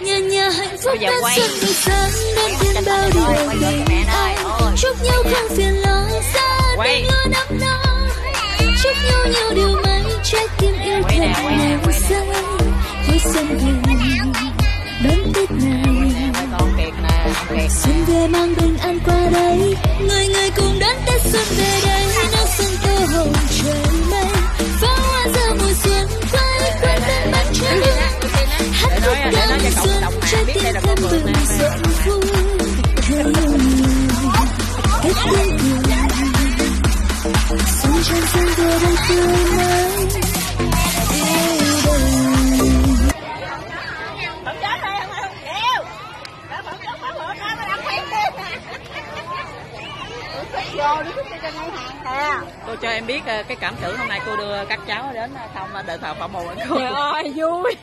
nhà nhà hạnh phúc quay. xuân được sáng đến thêm bao điều bình an chúc nhau không phiền lo Quay. đình luôn ấm no chúc nhau nhiều điều may trái tim yêu quay nè. say vui xuân về đón tết này. Xuân về mang bình an qua đây đi Vô đi chút đi cho ngay hàng nè cô cho em biết ờ, cái cảm tưởng hôm nay cô đưa các cháu đến ờ, không ờ, đợi thờ phở mù cô Trời ơi, vui.